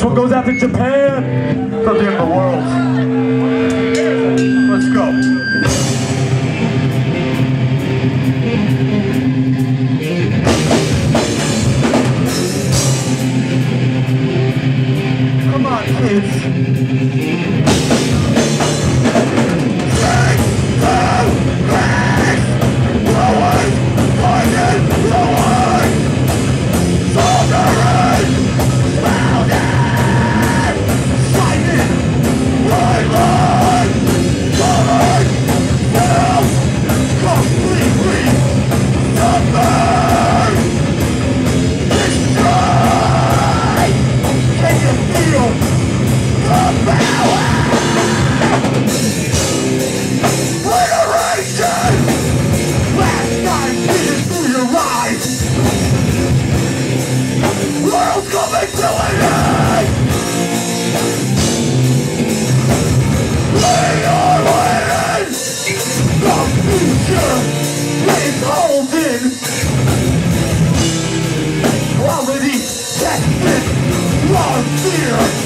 This one goes out to Japan. Not the end of the world. Let's go. Come on, kids. Quality tested raw fear